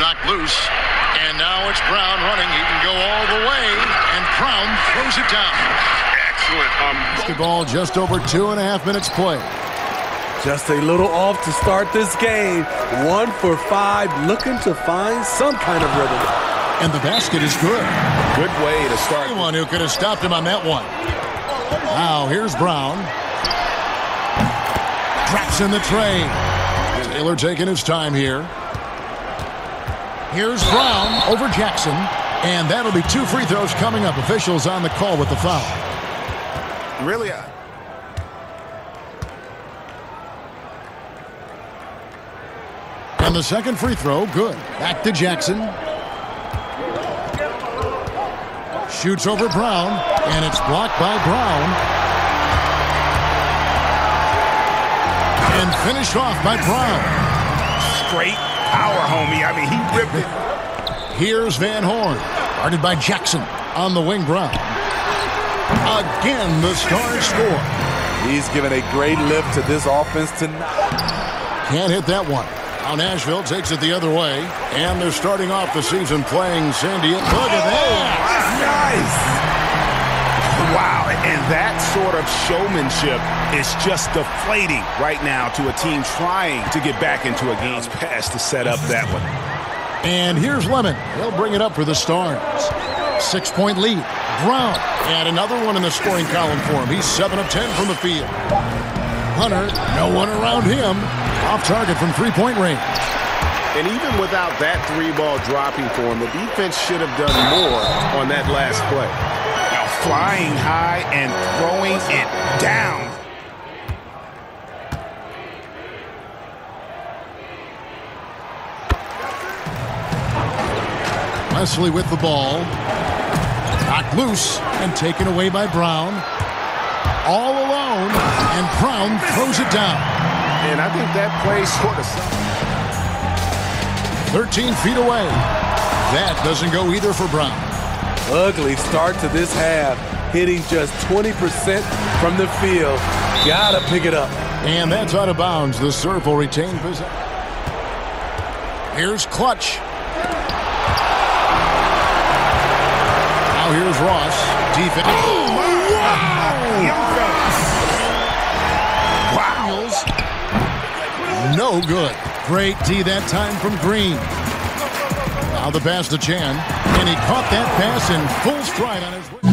knocked loose. And now it's Brown running. He can go all the way. And Brown throws it down. Excellent. Um, Basketball just over two and a half minutes played. Just a little off to start this game. One for five, looking to find some kind of rhythm. And the basket is good. good way to start. Anyone who could have stopped him on that one. Now here's Brown. Drops in the tray. Taylor taking his time here. Here's Brown over Jackson. And that'll be two free throws coming up. Officials on the call with the foul. Really? uh, And the second free throw, good. Back to Jackson. Shoots over Brown, and it's blocked by Brown. And finished off by Brown. Straight power, homie. I mean, he ripped it. Here's Van Horn, guarded by Jackson on the wing Brown. Again, the star score. He's given a great lift to this offense tonight. Can't hit that one. Now Nashville takes it the other way, and they're starting off the season playing San Diego. Look at that. Oh, nice. Wow, and that sort of showmanship is just deflating right now to a team trying to get back into a game's pass to set up that one. And here's Lemon. He'll bring it up for the Stars. Six-point lead. Brown. And another one in the scoring column for him. He's 7 of 10 from the field. Hunter, no one around him. Off target from three-point range. And even without that three ball dropping for him, the defense should have done more on that last play. Now flying high and throwing it down. Wesley with the ball. Knocked loose and taken away by Brown. All alone, and Brown throws it down. And I think that play sort of 13 feet away. That doesn't go either for Brown. Ugly start to this half, hitting just 20% from the field. Gotta pick it up. And that's out of bounds. The serve will retain possession. Here's Clutch. Now here's Ross. Defense. Oh, wow! Wow. No good. Great D that time from Green. Now the pass to Chan. And he caught that pass in full stride on his way.